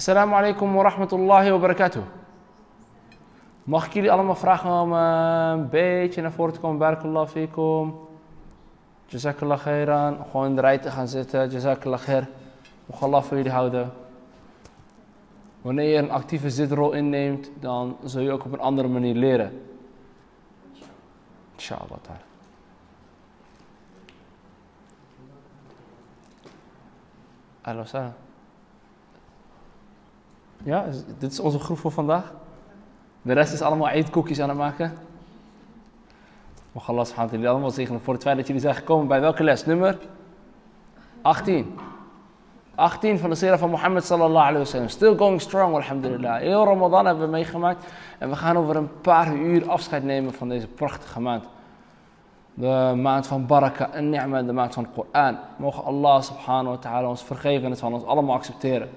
Assalamu alaikum wa rahmatullahi wa barakatuh. Mag ik jullie allemaal vragen om eh, een beetje naar voren te komen? Barakallahu fikum. Jazakallah khairan. Gewoon in de rij te gaan zitten. Jazakallah khair. Mogen Allah voor jullie houden. Wanneer je een actieve zitrol inneemt, dan zul je ook op een andere manier leren. Inshallah ta'ala. Hallo Sarah. Ja, dit is onze groep voor vandaag. De rest is allemaal eetkoekjes aan het maken. Mag Allah subhanahu jullie allemaal zegenen voor het feit dat jullie zijn gekomen bij welke les? Nummer 18. 18 van de serie van Mohammed sallallahu alayhi wa sallam. Still going strong, alhamdulillah. Heel Ramadan hebben we meegemaakt. En we gaan over een paar uur afscheid nemen van deze prachtige maand. De maand van baraka en ni'ma, de maand van Koran. Mogen Allah subhanahu wa ta'ala ons vergeven en het van ons allemaal accepteren.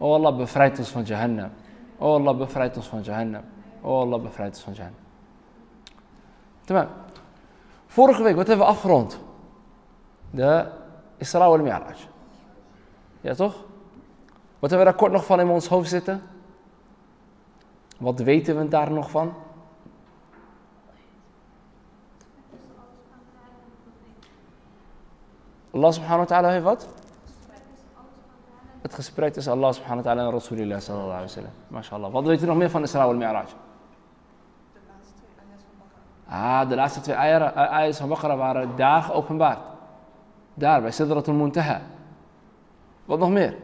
O Allah, bevrijd ons van Jahannam. O Allah, bevrijd ons van Jahannam. O Allah, bevrijd ons van Jahannam. Tamam. Vorige week, wat hebben we afgerond? De Isra wal Mi'raj. Ja, toch? Wat hebben we daar kort nog van in ons hoofd zitten? Wat weten we daar nog van? Allah subhanahu wa ta'ala heeft wat? Het gesprek tussen Allah subhanahu wa ta'ala en Rasulullah sallallahu alayhi wa sallam. MashaAllah. Wat weet je nog meer van Isra wal Mi'raj? Ah, de laatste twee ayara- eh, ayahs van Baqarah waren daar geopenbaard. Daar, bij Sidratul Muntaha. Wat nog meer?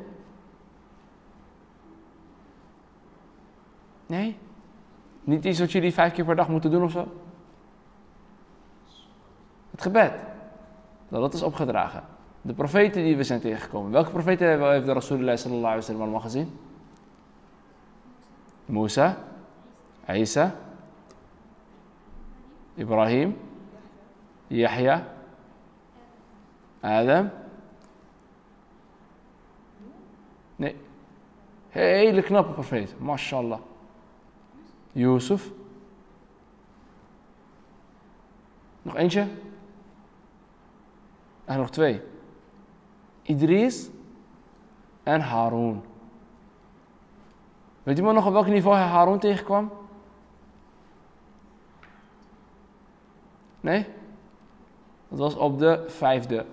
Nee? Niet iets wat jullie vijf keer per dag moeten doen of zo? Het gebed. Nou, dat is opgedragen. De profeten die we zijn tegengekomen. Welke profeten heeft de Rasulullah sallallahu alaihi wasallam gezien? Musa, Isa, Ibrahim, Yahya, Adam. Nee. Hele knappe profeet. Mashallah. Yusuf. Nog eentje? En nog twee. Idris en Harun. Weet iemand nog op welk niveau hij Harun tegenkwam? Nee? Dat was op de vijfde,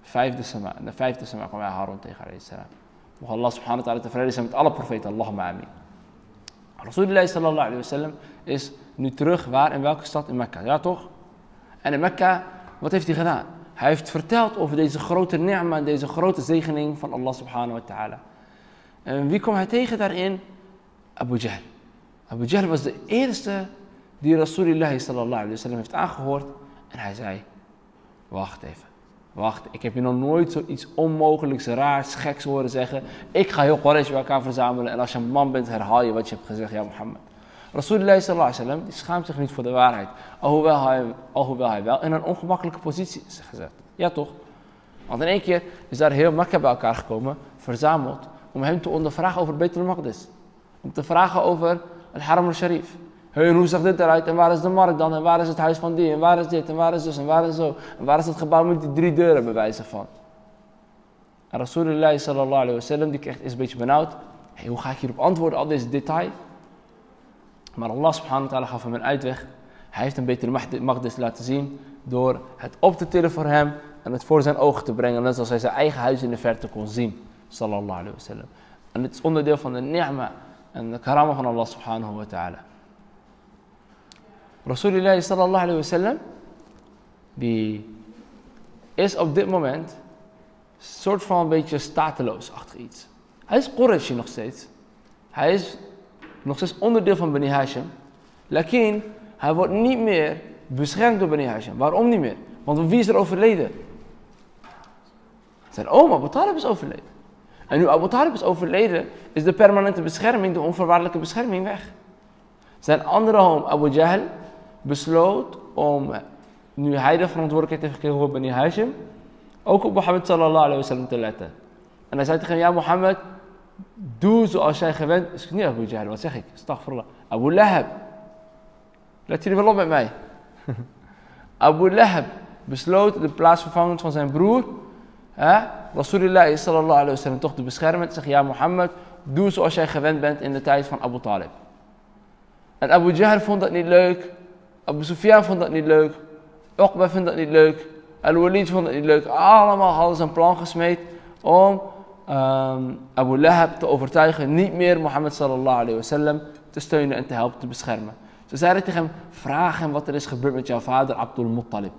vijfde sama. In de vijfde sama kwam hij Harun tegen. Mogen Allah subhanahu wa ta'ala tevreden zijn met alle profeten. Allahumma amin. Rasulullah sallallahu alayhi wa sallam is nu terug waar? In welke stad? In Mekka. Ja toch? En in Mekka, wat heeft hij gedaan? Hij heeft verteld over deze grote ni'ma, deze grote zegening van Allah subhanahu wa ta'ala. En wie kwam hij tegen daarin? Abu Jahl. Abu Jahl was de eerste die Rasulullah sallallahu heeft aangehoord. En hij zei, wacht even. Wacht, ik heb je nog nooit zoiets onmogelijks, raars, geks horen zeggen. Ik ga heel Quraysh bij elkaar verzamelen en als je een man bent, herhaal je wat je hebt gezegd, ja Mohammed. Rasulullah sallallahu alaihi wasallam, schaamt zich niet voor de waarheid. Alhoewel hij, alhoewel hij wel in een ongemakkelijke positie is gezet. Ja toch? Want in één keer is daar heel Mekka bij elkaar gekomen, verzameld, om hem te ondervragen over Betul Maqdis. Om te vragen over het Haram al-Sharif. En hoe zag dit eruit? En waar is de markt dan? En waar is het huis van die? En waar is dit? En waar is dus? En waar is zo? En waar is het gebouw met die drie deuren, bij wijze van? En Rasulullah sallallahu alayhi wa sallam, die krijgt is een beetje benauwd. Hey, hoe ga ik hierop antwoorden, al deze detail? Maar Allah subhanahu wa ta'ala gaf hem een uitweg. Hij heeft een betere Maqdis laten zien door het op te tillen voor hem en het voor zijn ogen te brengen, net zoals hij zijn eigen huis in de verte kon zien. Sallallahu alayhi wa sallam. En het is onderdeel van de ni'ma en de karama van Allah subhanahu wa ta'ala. Rasulullah sallallahu alayhi wa sallam, is op dit moment soort van een beetje stateloos achter iets. Hij is Qurayshi nog steeds. Hij is nog steeds onderdeel van Bani Hashim. Lakin, hij wordt niet meer beschermd door Bani Hashim. Waarom niet meer? Want wie is er overleden? Zijn oom Abu Talib is overleden. En nu Abu Talib is overleden, is de permanente bescherming, de onvoorwaardelijke bescherming weg. Zijn andere oom Abu Jahl besloot om, nu hij de verantwoordelijkheid heeft gekregen voor Bani Hashim, ook op Mohammed sallallahu alayhi wa te letten. En hij zei tegen hem, ja Mohammed, doe zoals jij gewend is. Niet Abu Jahl, wat zeg ik? Astaghfirullah. Abu Lahab. Let jullie wel op met mij. Abu Lahab besloot de plaatsvervangend van zijn broer, hè, Rasulullah sallallahu alayhi wa sallam, toch te beschermen. Zeggen, ja Mohammed, doe zoals jij gewend bent in de tijd van Abu Talib. En Abu Jahl vond dat niet leuk. Abu Sufyan vond dat niet leuk. Uqba vond dat niet leuk. Al-Walid vond dat niet leuk. Allemaal hadden ze een plan gesmeed om um, Abu Lahab te overtuigen niet meer Mohammed sallallahu alayhi wasallam te steunen en te helpen te beschermen. Ze zeiden tegen hem, vraag hem wat er is gebeurd met jouw vader Abdul Muttalib.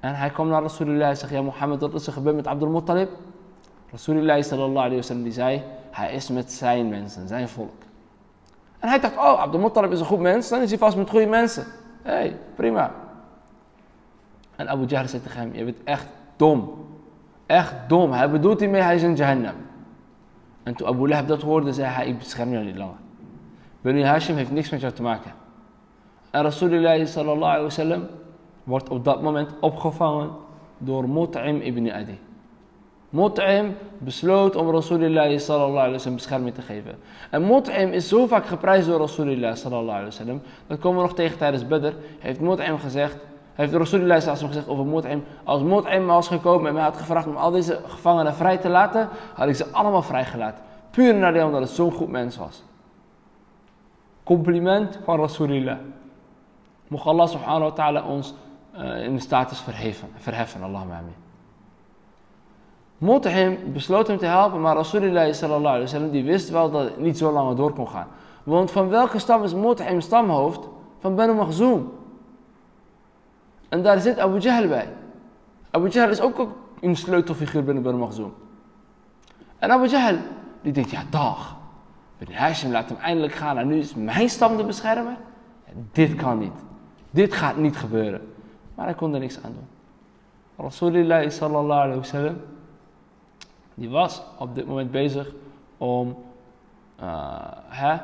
En hij kwam naar Rasulullah en zegt, ja Mohammed, wat is er gebeurd met Abdul Muttalib? Rasulullah sallallahu alayhi wasallam die zei, hij is met zijn mensen, zijn volk. En hij dacht, oh, Abdul Muttalib is een goed mens, dan is hij vast met goede mensen. Hé, hey, prima. En Abu Jahl zei tegen hem, je bent echt dom. Echt dom. Hij bedoelt hiermee, hij is in Jahannam. En toen Abu Lahab dat hoorde, zei hij, ik bescherm jou niet langer. Bani Hashim heeft niks met jou te maken. En Rasulullah sallallahu alaihi wasallam wordt op dat moment opgevangen door Mut'im ibn Adi. Mut'im besloot om Rasulullah sallallahu alaihi wasallam bescherming te geven. En Mut'im is zo vaak geprijsd door Rasulullah sallallahu alaihi wasallam. Dat komen we nog tegen tijdens Badr. Heeft Mut'im gezegd, heeft Rasulullah sallallahu gezegd over Mut'im. Als Mut'im was gekomen en mij had gevraagd om al deze gevangenen vrij te laten, had ik ze allemaal vrijgelaten. Puur naar die omdat het zo'n goed mens was. Compliment van Rasulullah. Mocht Allah subhanahu wa ta'ala ons uh, in de status verheffen, verheffen. Allahumma amin. Mut'im besloot hem te helpen, maar Rasulullah sallallahu alaihi die wist wel dat het niet zo lang door kon gaan. Want van welke stam is Mut'im stamhoofd? Van Banu Makhzoom. En daar zit Abu Jahl bij. Abu Jahl is ook een sleutelfiguur binnen Banu Makhzoom. En Abu Jahl, die denkt, ja dag, Bani Hashim laat hem eindelijk gaan en nu is mijn stam de beschermer. Ja, dit kan niet. Dit gaat niet gebeuren. Maar hij kon er niks aan doen. Rasulullah sallallahu die was op dit moment bezig om uh, hè,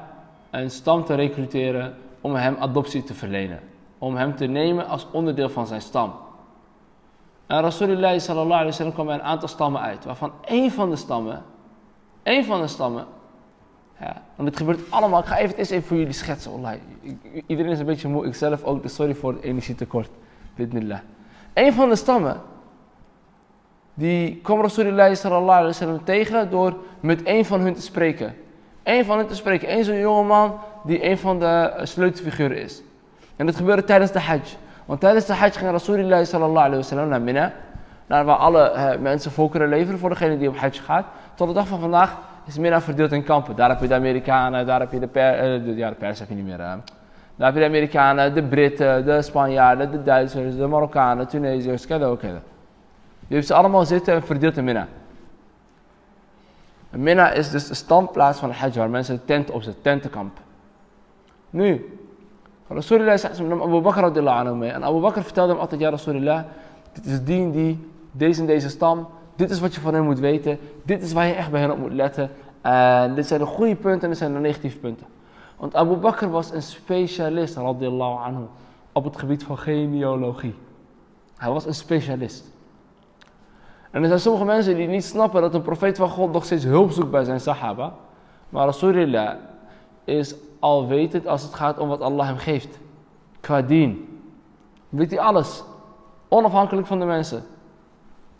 een stam te recruteren om hem adoptie te verlenen. Om hem te nemen als onderdeel van zijn stam. En Rasulullah sallallahu alaihi wasallam kwam bij een aantal stammen uit, waarvan één van de stammen, één van de stammen, ja, want het gebeurt allemaal, ik ga even, het eens even voor jullie schetsen. Allah. Iedereen is een beetje moe, ik zelf ook, dus sorry voor het energietekort. Bidnillah. Een van de stammen, die kwam Rasulullah sallallahu alaihi wasallam tegen door met een van hun te spreken. Een van hen te spreken, een zo'n jongeman die een van de sleutelfiguren is. En dat gebeurde tijdens de hajj. Want tijdens de hajj ging Rasulullah sallallahu wasallam naar Mina. Naar waar alle uh, mensen volkeren leveren voor degene die op hajj gaat. Tot de dag van vandaag is Mina verdeeld in kampen. Daar heb je de Amerikanen, daar heb je de, per, uh, de ja de niet meer. Daar heb je de Amerikanen, de Britten, de Spanjaarden, de Duitsers, de Marokkanen, Tunesiërs, kende ook Je hebt ze allemaal zitten en verdeeld in Mina. En Mina is dus de standplaats van de Hajj waar mensen tent op zitten, tentenkamp. Nu, Rasulullah zegt nam Abu Bakr radiallahu anhu mee. En Abu Bakr vertelde hem altijd, ja Rasulullah, dit is die en die, deze en deze stam. Dit is wat je van hen moet weten. Dit is waar je echt bij hen op moet letten. En dit zijn de goede punten en dit zijn de negatieve punten. Want Abu Bakr was een specialist, radiallahu anhu, op het gebied van genealogie. Hij was een specialist. En er zijn sommige mensen die niet snappen dat een profeet van God nog steeds hulp zoekt bij zijn sahaba. Maar Rasulullah is alwetend als het gaat om wat Allah hem geeft. Qua dien. Weet hij alles. Onafhankelijk van de mensen.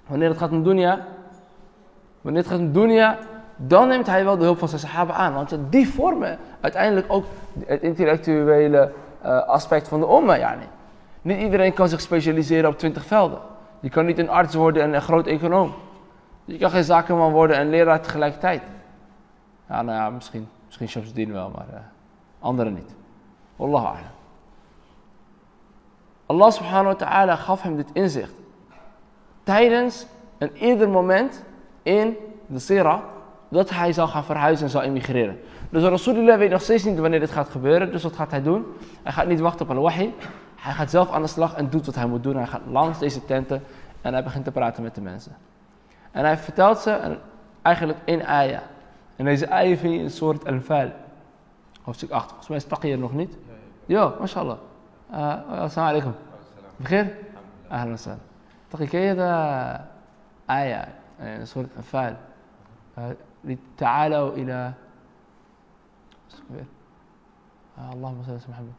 Wanneer het gaat om dunya. Wanneer het gaat om dunya dan neemt hij wel de hulp van zijn sahaba aan. Want die vormen uiteindelijk ook het intellectuele uh, aspect van de umma. Yani. Niet iedereen kan zich specialiseren op twintig velden. Je kan niet een arts worden en een groot econoom. Je kan geen zakenman worden en leraar tegelijkertijd. Ja, nou ja, misschien, misschien Shamsuddin wel, maar uh, anderen niet. Wallahu a'lam. Allah subhanahu wa ta'ala gaf hem dit inzicht. Tijdens een eerder moment in de sira dat hij zal gaan verhuizen en zal immigreren. Dus Rasulullah weet nog steeds niet wanneer dit gaat gebeuren. Dus wat gaat hij doen? Hij gaat niet wachten op een wahi. Hij gaat zelf aan de slag en doet wat hij moet doen. Hij gaat langs deze tenten en hij begint te praten met de mensen. En hij vertelt ze eigenlijk in ayah. En deze ayah vind je een soort al-fal. أو شيك اخت اسمها استقيه نغنيت يو ما شاء الله آه السلام عليكم بخير أهلا وسهلا تقيكيه ده آية يعني سورة أنفال تعالوا إلى اللهم صل على محمد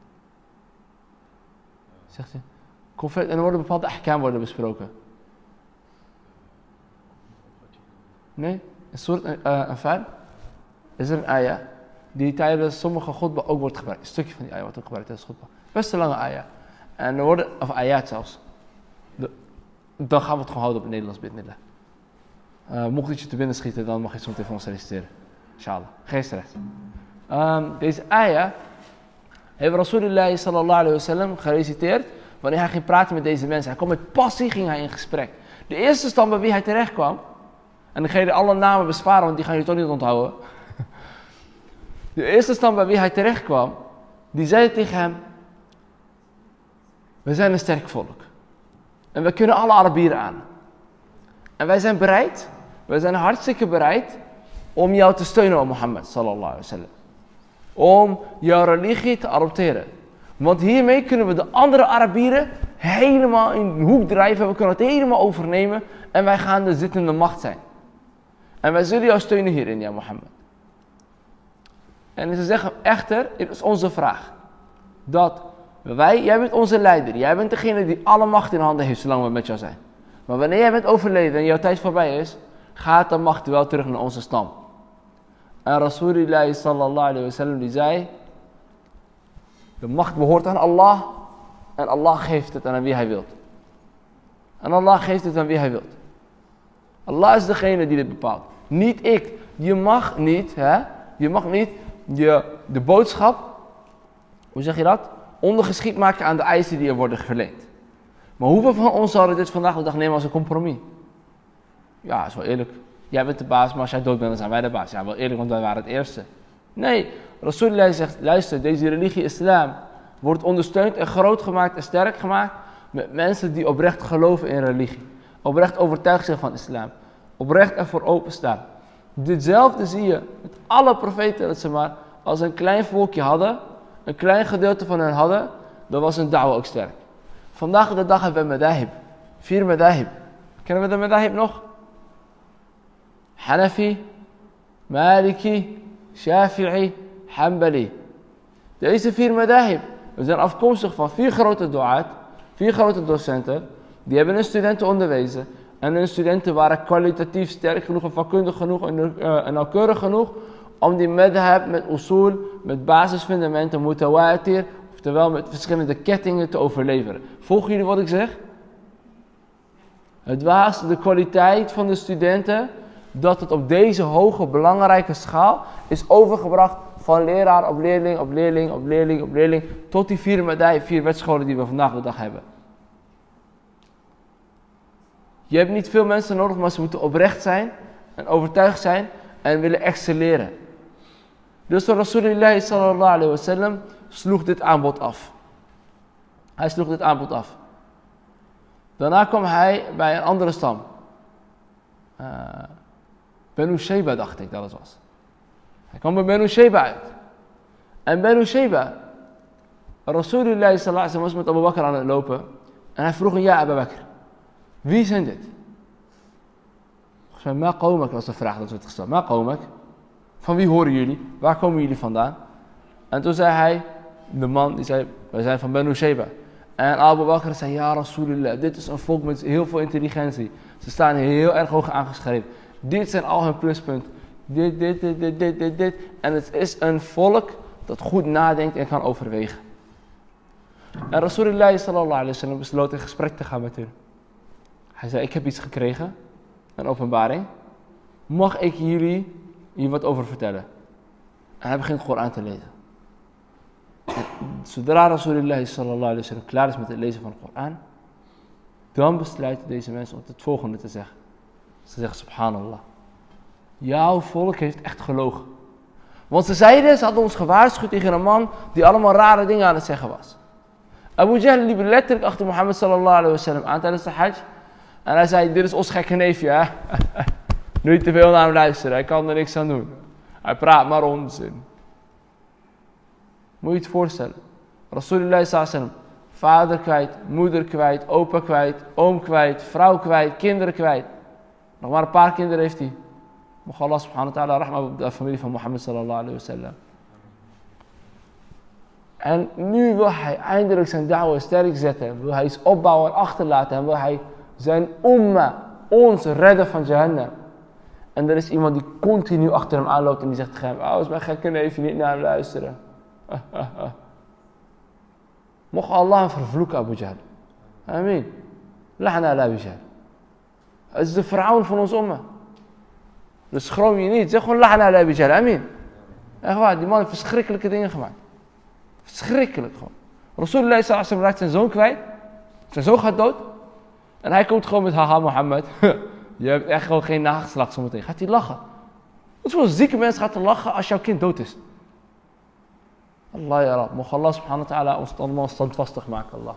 شيخ كوفيت أنا ورد بفاض أحكام ورد بس بروكا نعم سورة أنفال إذن آية die tijdens sommige godba ook wordt gebruikt. Een stukje van die ayah wordt ook gebruikt tijdens godba. Best een lange ayah. En er worden, of ayat zelfs. Dan gaan we het gewoon houden op het Nederlands bidnillah. Uh, mocht het je te binnen schieten, dan mag je meteen van ons reciteren. Inshallah. Geen stress. Um, deze ayah heeft Rasulullah sallallahu alayhi wa sallam gereciteerd wanneer hij ging praten met deze mensen. Hij kwam met passie, ging hij in gesprek. De eerste stam bij wie hij terecht kwam, en ik ga je alle namen besparen, want die gaan je toch niet onthouden. De eerste stam bij wie hij terecht kwam, die zei tegen hem, we zijn een sterk volk. En we kunnen alle Arabieren aan. En wij zijn bereid, wij zijn hartstikke bereid om jou te steunen, o Mohammed alaihi wasallam. Om jouw religie te adopteren. Want hiermee kunnen we de andere Arabieren helemaal in de hoek drijven. We kunnen het helemaal overnemen. En wij gaan de zittende macht zijn. En wij zullen jou steunen hierin, ja Mohammed. En ze zeggen echter, het is onze vraag. Dat wij, jij bent onze leider. Jij bent degene die alle macht in handen heeft zolang we met jou zijn. Maar wanneer jij bent overleden en jouw tijd voorbij is, gaat de macht wel terug naar onze stam. En Rasulullah sallallahu alayhi wa sallam die zei, de macht behoort aan Allah en Allah geeft het aan wie hij wilt. En Allah geeft het aan wie hij wilt. Allah is degene die dit bepaalt. Niet ik. Je mag niet, hè? Je mag niet je, de boodschap, hoe zeg je dat? Ondergeschikt maken aan de eisen die er worden verleend. Maar hoeveel van ons zouden dit vandaag de dag nemen als een compromis? Ja, is wel eerlijk. Jij bent de baas, maar als jij dood bent, dan zijn wij de baas. Ja, wel eerlijk, want wij waren het eerste. Nee, Rasulullah zegt, luister, deze religie islam wordt ondersteund en groot gemaakt en sterk gemaakt met mensen die oprecht geloven in religie. Oprecht overtuigd zijn van islam. Oprecht ervoor openstaan. Ditzelfde zie je met alle profeten, dat ze maar als een klein volkje hadden, een klein gedeelte van hen hadden, dan was hun da'wah ook sterk. Vandaag de dag hebben we medahib. Vier medahib. Kennen we de medahib nog? Hanafi, Maliki, Shafi'i, Hanbali. Deze vier madahib we zijn afkomstig van vier grote du'aat, vier grote docenten. Die hebben hun studenten onderwezen. En hun studenten waren kwalitatief sterk genoeg en vakkundig genoeg en, uh, nauwkeurig genoeg om die madhab met usul, met basisfundamenten, mutawatir, oftewel met verschillende kettingen te overleveren. Volgen jullie wat ik zeg? Het was de kwaliteit van de studenten dat het op deze hoge belangrijke schaal is overgebracht van leraar op leerling, op leerling, op leerling, op leerling, tot die vier vier wetscholen die we vandaag de dag hebben. Je hebt niet veel mensen nodig, maar ze moeten oprecht zijn en overtuigd zijn en willen excelleren. Dus Rasulullah sallallahu alayhi wasallam sloeg dit aanbod af. Hij sloeg dit aanbod af. Daarna kwam hij bij een andere stam. Uh, Benu Sheba dacht ik dat het was. Hij kwam bij Benu Sheba uit. En Benu Sheba, Rasulullah sallallahu alaihi was met Abu Bakr aan het lopen. En hij vroeg een ja, Abu Bakr. Wie zijn dit? Volgens mij, ma was de vraag dat werd gesteld. Ma. Van wie horen jullie? Waar komen jullie vandaan? En toen zei hij, de man, die zei, wij zijn van Benu Sheba. En Abu Bakr zei, ja Rasulullah, dit is een volk met heel veel intelligentie. Ze staan heel erg hoog aangeschreven. Dit zijn al hun pluspunten. Dit, dit, dit, dit, dit, dit, dit. En het is een volk dat goed nadenkt en kan overwegen. En Rasulullah sallallahu alaihi wasallam besloot in gesprek te gaan met hun. Hij zei, ik heb iets gekregen, een openbaring. Mag ik jullie hier wat over vertellen? En hij begint gewoon aan te lezen. En zodra Rasulullah sallallahu alaihi wasallam klaar is met het lezen van het Koran, dan besluiten deze mensen om het volgende te zeggen. Ze zeggen subhanallah. Jouw volk heeft echt gelogen. Want ze zeiden, ze hadden ons gewaarschuwd tegen een man die allemaal rare dingen aan het zeggen was. Abu Jahl liep letterlijk achter Mohammed sallallahu alaihi wasallam aan tijdens de. En hij zei, dit is ons gekke neefje hè. nu te veel naar hem luisteren, hij kan er niks aan doen. Hij praat maar onzin. Moet je het voorstellen. Rasulullah sallallahu vader kwijt, moeder kwijt, opa kwijt, oom kwijt, vrouw kwijt, kinderen kwijt. Nog maar een paar kinderen heeft hij. Mocht Allah subhanahu wa ta'ala rahma op de familie van Mohammed sallallahu alayhi wa sallam. En nu wil hij eindelijk zijn da'wah sterk zetten. Wil hij iets opbouwen en achterlaten. En wil hij zijn umma, ons redden van Jahannam. En er is iemand die continu achter hem aanloopt en die zegt tegen hem, oh, is mijn gekke neefje niet naar hem luisteren. Mocht Allah vervloeken, Abu Jahl. Amin. La'na ala Abu Jahl. Het is de vrouw van ons omma. Dus schroom je niet. Zeg gewoon la'na ala Abu Jahl. Amin. Echt waar, die man heeft verschrikkelijke dingen gemaakt. Verschrikkelijk gewoon. Rasulullah sallallahu raakt zijn zoon kwijt. Zijn zoon gaat dood. En hij komt gewoon met haha Mohammed. je hebt echt gewoon geen nageslacht zometeen. Gaat hij lachen. Wat voor zieke mensen gaat er lachen als jouw kind dood is? Allah ya Rab. Mocht Allah subhanahu wa ta'ala ons allemaal standvastig maken. Allah.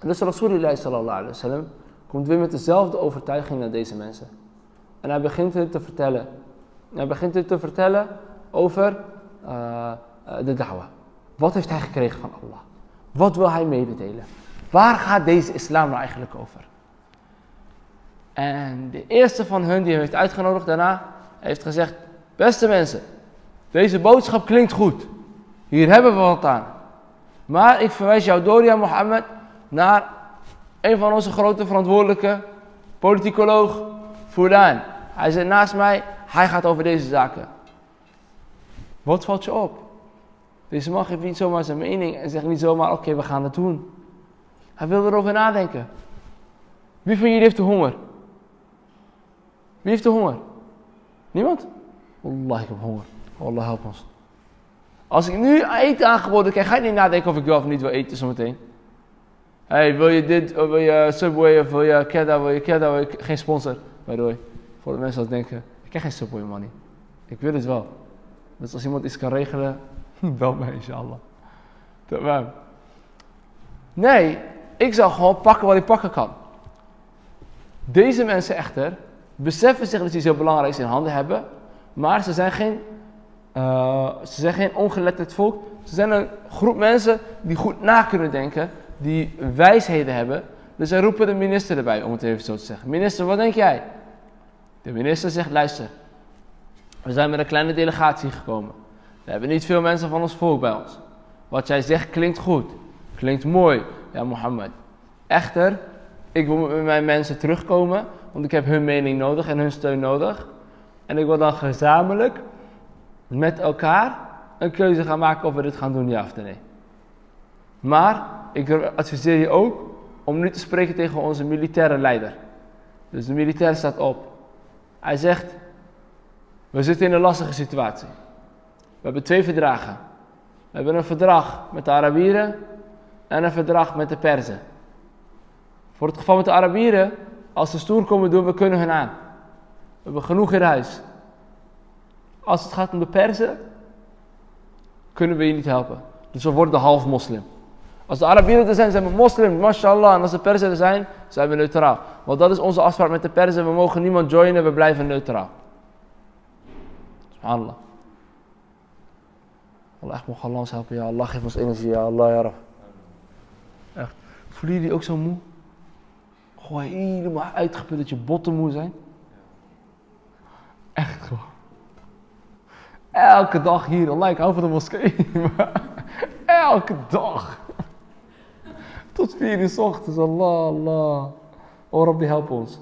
Dus Rasulullah sallallahu alayhi wa sallam komt weer met dezelfde overtuiging naar deze mensen. En hij begint het te vertellen. hij begint het te vertellen over uh, de da'wah. Wat heeft hij gekregen van Allah? Wat wil hij mededelen? Waar gaat deze islam nou eigenlijk over? En de eerste van hun die hem heeft uitgenodigd daarna, heeft gezegd: Beste mensen, deze boodschap klinkt goed. Hier hebben we wat aan. Maar ik verwijs jou door, ja Mohammed, naar een van onze grote verantwoordelijke, politicoloog, Fulan. Hij zit naast mij, hij gaat over deze zaken. Wat valt je op? Deze man geeft niet zomaar zijn mening en zegt niet zomaar, oké, we gaan het doen. Hij wil erover nadenken. Wie van jullie heeft de honger? Wie heeft de honger? Niemand? Allah, ik heb honger. Allah, help ons. Als ik nu eten aangeboden krijg, ga je niet nadenken of ik wel of niet wil eten zometeen. Hey, wil je dit, wil je Subway of wil je Kedda, wil je Kedda, wil je... Geen sponsor, by the. Voor de mensen die denken, ik krijg geen Subway money. Ik wil het wel. Dus als iemand iets kan regelen, bel mij inshallah. Tamam. Nee, ik zal gewoon pakken wat ik pakken kan. Deze mensen echter beseffen zich dat ze iets heel belangrijks in handen hebben, maar ze zijn geen, uh, ze zijn geen ongeletterd volk. Ze zijn een groep mensen die goed na kunnen denken, die wijsheden hebben. Dus zij roepen de minister erbij, om het even zo te zeggen. Minister, wat denk jij? De minister zegt, luister, we zijn met een kleine delegatie gekomen. We hebben niet veel mensen van ons volk bij ons. Wat jij zegt klinkt goed, klinkt mooi, ja Mohammed. Echter, ik wil met mijn mensen terugkomen, want ik heb hun mening nodig en hun steun nodig. En ik wil dan gezamenlijk met elkaar een keuze gaan maken of we dit gaan doen, ja of nee. Maar ik adviseer je ook om nu te spreken tegen onze militaire leider. Dus de militair staat op. Hij zegt, we zitten in een lastige situatie. We hebben twee verdragen. We hebben een verdrag met de Arabieren en een verdrag met de Perzen. Voor het geval met de Arabieren, als ze stoer komen doen, we kunnen hun aan. We hebben genoeg in huis. Als het gaat om de Perzen, kunnen we je niet helpen. Dus we worden half moslim. Als de Arabieren er zijn, zijn we moslim, mashallah. En als de Perzen er zijn, zijn we neutraal. Want dat is onze afspraak met de Perzen. We mogen niemand joinen, we blijven neutraal. Subhanallah. Allah, echt mogen Allah ons helpen. Ja, Allah geeft ons energie. Ja, Allah, ja. Echt. Voelen jullie ook zo moe? Gewoon helemaal uitgeput dat je botten moe zijn? Echt gewoon. Elke dag hier. Allah, ik hou van de moskee. elke dag. Tot vier uur s ochtends. Allah, Allah. Oh Rabbi, help ons.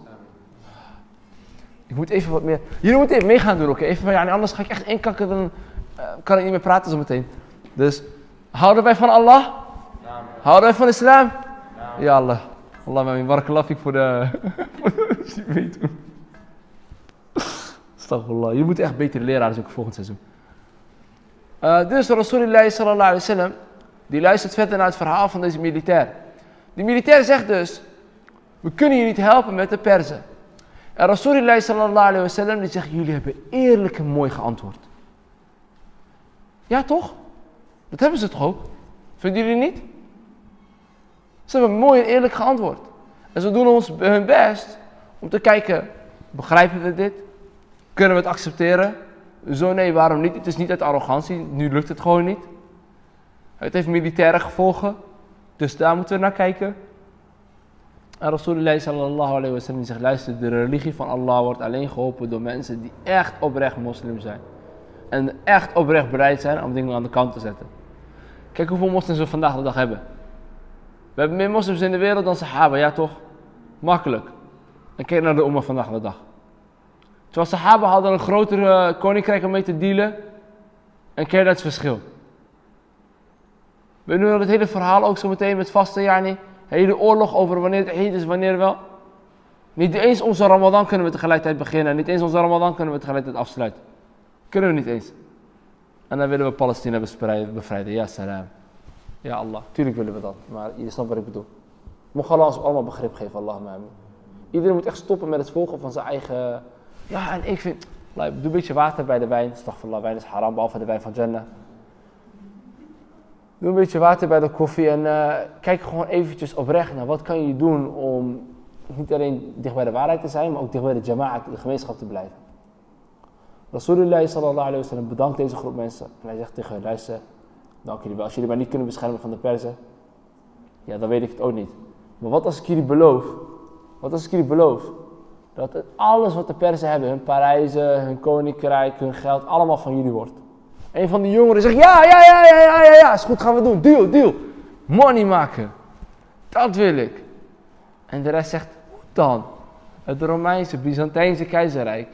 Ik moet even wat meer... Jullie moeten even mee gaan doen, oké? Even, ja, anders ga ik echt inkakken, dan uh, kan ik niet meer praten zo meteen. Dus, houden wij van Allah? Houden wij van islam? Ja, Allah. Allah, mijn barakallah ik voor de... meedoen. Astaghfirullah. Je moet echt betere leraar zoeken volgend seizoen. Uh, dus Rasulullah sallallahu alaihi wasallam, die luistert verder naar het verhaal van deze militair. Die militair zegt dus, we kunnen je niet helpen met de Perzen. En Rasulullah sallallahu alaihi wasallam die zegt, jullie hebben eerlijk en mooi geantwoord. Ja toch? Dat hebben ze toch ook? Vinden jullie niet? Ze hebben mooi en eerlijk geantwoord. En ze doen ons hun best om te kijken, begrijpen we dit? Kunnen we het accepteren? Zo nee, waarom niet? Het is niet uit arrogantie, nu lukt het gewoon niet. Het heeft militaire gevolgen, dus daar moeten we naar kijken. En Rasulullah sallallahu alayhi wa sallam zegt, luister, de religie van Allah wordt alleen geholpen door mensen die echt oprecht moslim zijn. En echt oprecht bereid zijn om dingen aan de kant te zetten. Kijk hoeveel moslims we vandaag de dag hebben. We hebben meer moslims in de wereld dan sahaba, ja toch? Makkelijk. En kijk naar de umma vandaag de dag. Terwijl Sahaba hadden een grotere koninkrijk om mee te dealen. En ken je dat verschil? We doen het hele verhaal ook zo meteen met vaste niet. Hele oorlog over wanneer het heet is, wanneer wel. Niet eens onze Ramadan kunnen we tegelijkertijd beginnen. Niet eens onze Ramadan kunnen we tegelijkertijd afsluiten. Kunnen we niet eens. En dan willen we Palestina bevrijden. Ja, salam. Ja, Allah. Tuurlijk willen we dat. Maar je snapt wat ik bedoel. Mocht Allah ons allemaal begrip geven, Allah amen. Iedereen moet echt stoppen met het volgen van zijn eigen... Ja, en ik vind... Doe een beetje water bij de wijn. Astaghfirullah, wijn is haram, behalve de wijn van Jannah. Doe een beetje water bij de koffie en uh, kijk gewoon eventjes oprecht naar wat kan je doen om niet alleen dicht bij de waarheid te zijn, maar ook dicht bij de jama'at, de gemeenschap te blijven. Rasulullah sallallahu alayhi wa sallam bedankt deze groep mensen. En hij zegt tegen hen, luister, dank jullie wel. Als jullie mij niet kunnen beschermen van de persen, ja, dan weet ik het ook niet. Maar wat als ik jullie beloof, wat als ik jullie beloof, dat alles wat de persen hebben, hun parijzen, hun koninkrijk, hun geld, allemaal van jullie wordt. Een van die jongeren zegt, ja, ja, ja, ja, ja, ja, ja, is goed, gaan we doen. Deal, deal. Money maken. Dat wil ik. En de rest zegt, hoe dan? Het Romeinse, Byzantijnse keizerrijk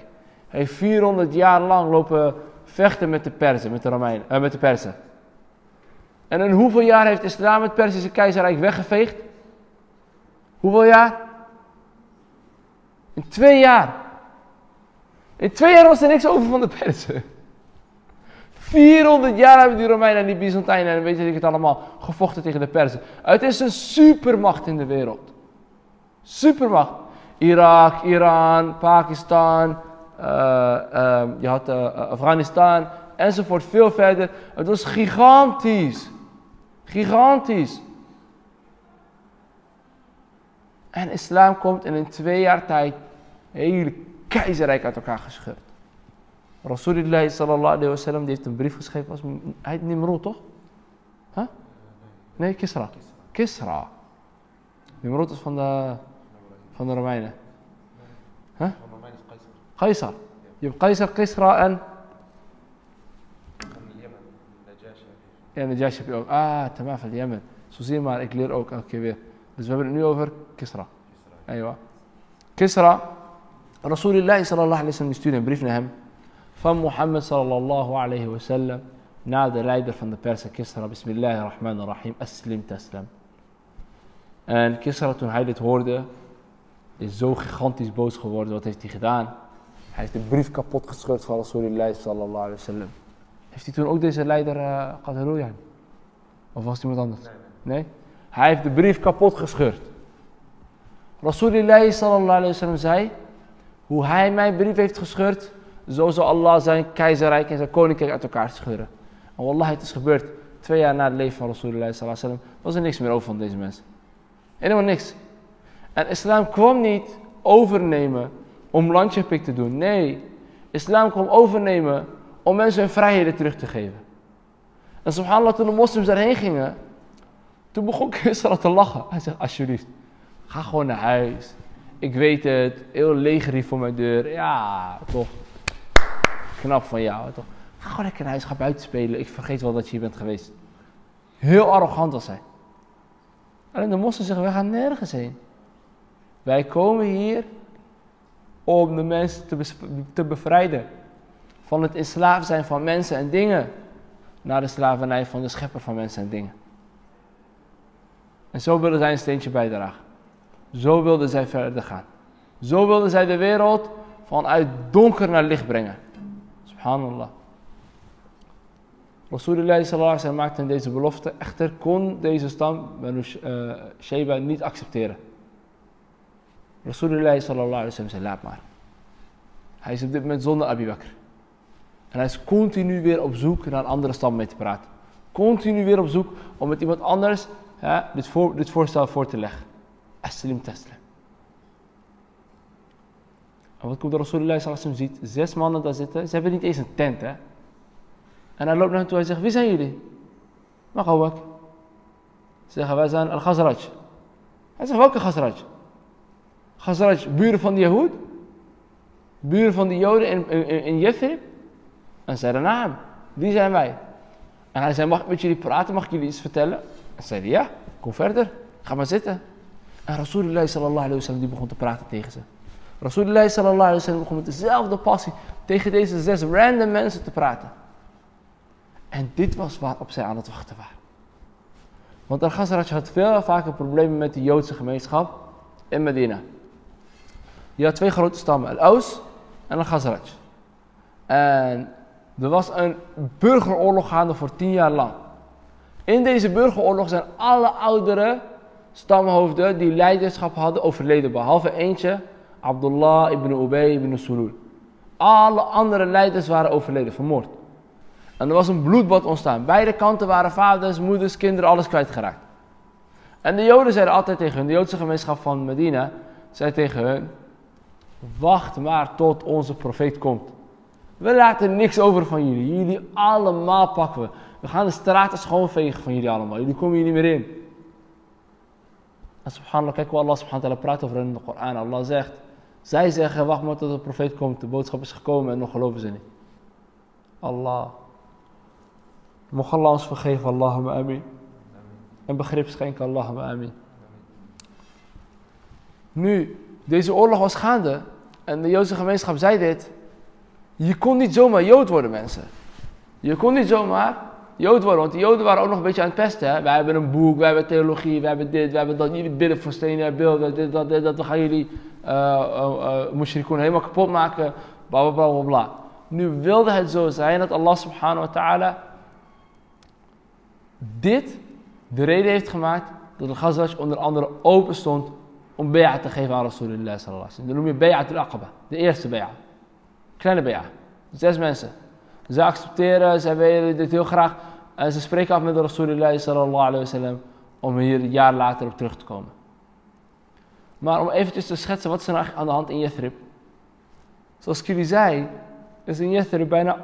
heeft 400 jaar lang lopen vechten met de Perzen, met de Romeinen, eh, met de Persen. En in hoeveel jaar heeft islam het Persische keizerrijk weggeveegd? Hoeveel jaar? In twee jaar. In twee jaar was er niks over van de Persen. 400 jaar hebben die Romeinen en die Byzantijnen en weet je het allemaal gevochten tegen de Persen. Het is een supermacht in de wereld. Supermacht. Irak, Iran, Pakistan, uh, uh, je had uh, Afghanistan enzovoort, veel verder. Het was gigantisch. Gigantisch. En islam komt in een twee jaar tijd hele keizerrijk uit elkaar gescheurd. Rasulullah sallallahu alayhi wa sallam die heeft een brief geschreven. als hij heet Nimrod toch? Huh? Nee, Kisra. Kisra. Nimrod is van de, van de Romeinen. Huh? Caesar. Je hebt Caesar, Kisra en... Ja, Najash heb je ook. Ah, tamam van Jemen. Zo zie je maar, ik leer ook elke keer weer. Dus we hebben het nu over Kisra. Kisra. Kisra. Rasulullah sallallahu alayhi wa sallam stuurde een brief naar hem van Mohammed sallallahu alayhi wa sallam naar de leider van de Persen Kisra. Bismillahirrahmanirrahim. Aslim taslam. En Kisra toen hij dit hoorde, is zo gigantisch boos geworden. Wat heeft hij gedaan? Hij heeft de brief kapot gescheurd van Rasulullah sallallahu alayhi wa sallam. Heeft hij toen ook deze leider uh, Of was het iemand anders? Nee. nee? Hij heeft de brief kapot gescheurd. Rasulullah sallallahu alayhi wa sallam zei, hoe hij mijn brief heeft gescheurd, zo zal Allah zijn keizerrijk en zijn koninkrijk uit elkaar scheuren. En wallah, het is gebeurd. Twee jaar na het leven van Rasulullah sallallahu alaihi wasallam was er niks meer over van deze mensen. Helemaal niks. En islam kwam niet overnemen om landjepik te doen. Nee, islam kwam overnemen om mensen hun vrijheden terug te geven. En subhanallah, toen de moslims daarheen gingen, toen begon Kisra te lachen. Hij zegt, alsjeblieft, ga gewoon naar huis. Ik weet het, heel leger hier voor mijn deur. Ja, toch. Knap van jou, toch? Ga gewoon lekker naar huis, ga buiten spelen. Ik vergeet wel dat je hier bent geweest. Heel arrogant was hij. Alleen de moslims zeggen, wij gaan nergens heen. Wij komen hier om de mensen te bevrijden. Van het in slaaf zijn van mensen en dingen. Naar de slavernij van de schepper van mensen en dingen. En zo wilden zij een steentje bijdragen. Zo wilden zij verder gaan. Zo wilden zij de wereld vanuit donker naar licht brengen. Subhanallah. Rasulullah sallallahu maakte deze belofte. Echter kon deze stam, Banu Sheba, niet accepteren. Rasulullah sallallahu alaihi wasallam zei, laat maar. Hij is op dit moment zonder Abu Bakr. En hij is continu weer op zoek naar een andere stam mee te praten. Continu weer op zoek om met iemand anders dit, voor, dit voorstel voor te leggen. Aslim taslim. En wat komt de Rasulullah sallallahu ziet? Zes mannen daar zitten. Ze hebben niet eens een tent, hè. En hij loopt naar hen toe en zegt, wie zijn jullie? Mag ook. Ze zeggen, wij zijn Al-Khazraj. Hij zegt, welke Khazraj? Khazraj, buren van de Yahud? Buren van de Joden in, in? En ze zeiden, naam, wie zijn wij? En hij zei, mag ik met jullie praten? Mag ik jullie iets vertellen? En ze zeiden, ja, kom verder. Ga maar zitten. En Rasulullah sallallahu alayhi wa sallam, die begon te praten tegen ze. Rasulullah sallallahu alaihi wasallam begon met dezelfde passie tegen deze zes random mensen te praten. En dit was waarop zij aan het wachten waren. Want Al-Ghazraj had veel vaker problemen met de Joodse gemeenschap in Medina. Je had twee grote stammen, Al-Aus en Al-Ghazraj. En er was een burgeroorlog gaande voor tien jaar lang. In deze burgeroorlog zijn alle oudere stamhoofden die leiderschap hadden overleden, behalve eentje, Abdullah ibn Ubay ibn Sulul. Alle andere leiders waren overleden, vermoord. En er was een bloedbad ontstaan. Beide kanten waren vaders, moeders, kinderen, alles kwijtgeraakt. En de Joden zeiden altijd tegen hun, de Joodse gemeenschap van Medina, zei tegen hun, wacht maar tot onze profeet komt. We laten niks over van jullie. Jullie allemaal pakken we. We gaan de straten schoonvegen van jullie allemaal. Jullie komen hier niet meer in. En subhanallah, kijk hoe Allah subhanahu wa ta'ala praat over in de Koran. Allah zegt, zij zeggen, wacht maar tot de profeet komt. De boodschap is gekomen en nog geloven ze niet. Allah. Mocht Allah ons vergeven, Allahumma amin. En begrip schenken, Allahumma amin. Nu, deze oorlog was gaande. En de Joodse gemeenschap zei dit. Je kon niet zomaar Jood worden, mensen. Je kon niet zomaar Jood worden, want de Joden waren ook nog een beetje aan het pesten. Hè? Wij hebben een boek, wij hebben theologie, wij hebben dit, wij hebben dat. Jullie bidden voor stenen, beelden, dit, dat, dat. We gaan jullie, uh, uh, uh, helemaal kapot maken, bla bla bla bla. Nu wilde het zo zijn dat Allah subhanahu wa ta'ala dit de reden heeft gemaakt dat de Ghazraj onder andere open stond om bay'a te geven aan Rasulullah sallallahu alaihi wasallam. Dat noem je al-aqaba, de eerste bay'a. Kleine bay'a. Zes mensen. Ze accepteren, ze willen dit heel graag. En ze spreken af met de Rasulullah sallallahu alaihi wasallam om hier een jaar later op terug te komen. Maar om eventjes te schetsen, wat is er nou aan de hand in Yathrib? Zoals ik jullie zei, is in Yathrib bijna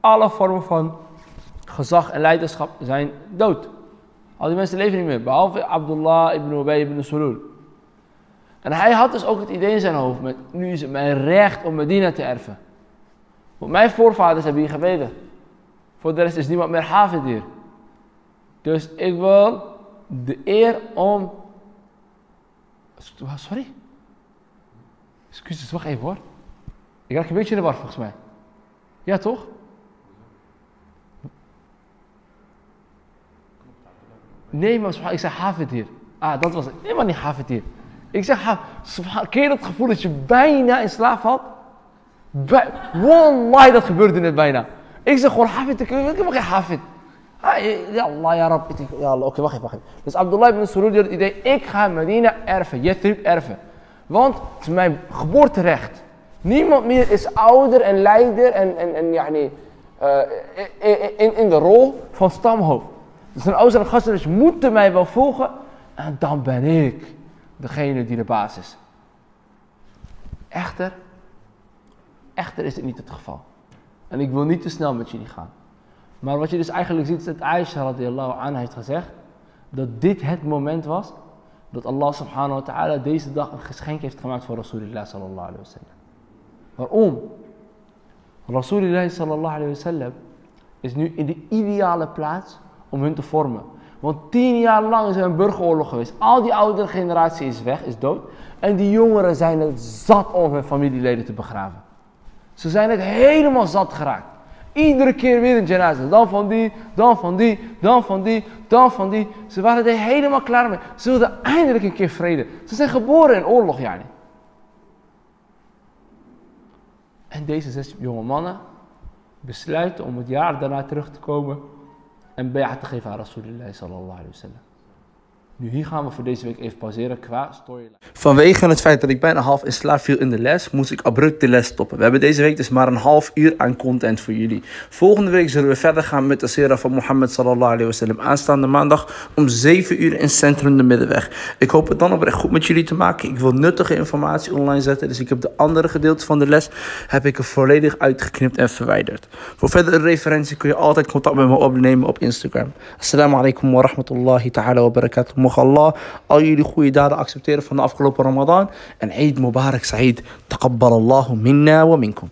alle vormen van gezag en leiderschap zijn dood. Al die mensen leven niet meer, behalve Abdullah ibn Ubay ibn Sulul. En hij had dus ook het idee in zijn hoofd, met, nu is het mijn recht om Medina te erven. Want mijn voorvaders hebben hier gebeden. Voor de rest is niemand meer haven hier. Dus ik wil de eer om... Sorry? Excuses, wacht even hoor. Ik raak een beetje in de war volgens mij. Ja toch? Nee, maar ik Hafid hier. Ah, dat was het. Nee, maar niet hier. Ik zeg. Ken je dat gevoel dat je bijna in slaap valt? Bij, wallahi, dat gebeurde net bijna. Ik zeg gewoon Hafid, ik heb geen Hafid. Ah, ja Allah, ja Rab. Ja Allah, oké, wacht even, wacht even. Dus Abdullah ibn Surud had het idee, ik ga Medina erven, Yathrib erven. Want het is mijn geboorterecht. Niemand meer is ouder en leider en, en, en yani, uh, in, in de rol van stamhoofd. Dus een ouders en gasten moeten mij wel volgen. En dan ben ik degene die de baas is. Echter, echter is dit niet het geval. En ik wil niet te snel met jullie gaan. Maar wat je dus eigenlijk ziet is dat Aisha radiallahu anha heeft gezegd. Dat dit het moment was dat Allah subhanahu wa ta'ala deze dag een geschenk heeft gemaakt voor Rasulullah sallallahu alayhi wa sallam. Waarom? Rasulullah sallallahu alayhi wa sallam is nu in de ideale plaats om hun te vormen. Want tien jaar lang is er een burgeroorlog geweest. Al die oudere generatie is weg, is dood. En die jongeren zijn het zat om hun familieleden te begraven. Ze zijn het helemaal zat geraakt. Iedere keer weer een janaza. Dan van die, dan van die, dan van die, dan van die. Ze waren er helemaal klaar mee. Ze wilden eindelijk een keer vrede. Ze zijn geboren in oorlog. En deze zes jonge mannen besluiten om het jaar daarna terug te komen أن بيعة خلف رسول الله صلى الله عليه وسلم Nu, hier gaan we voor deze week even pauzeren qua storyline. Vanwege het feit dat ik bijna half in slaap viel in de les, moest ik abrupt de les stoppen. We hebben deze week dus maar een half uur aan content voor jullie. Volgende week zullen we verder gaan met de sera van Mohammed sallallahu alayhi wa sallam. Aanstaande maandag om 7 uur in Centrum de Middenweg. Ik hoop het dan oprecht goed met jullie te maken. Ik wil nuttige informatie online zetten, dus ik heb de andere gedeeltes van de les heb ik volledig uitgeknipt en verwijderd. Voor verdere referentie kun je altijd contact met me opnemen op Instagram. Assalamu alaikum wa rahmatullahi ta'ala wa barakatuh. Mogen Allah al jullie goede daden accepteren van de afgelopen Ramadan. En Eid Mubarak Saeed. Taqabbal Allahu minna wa minkum.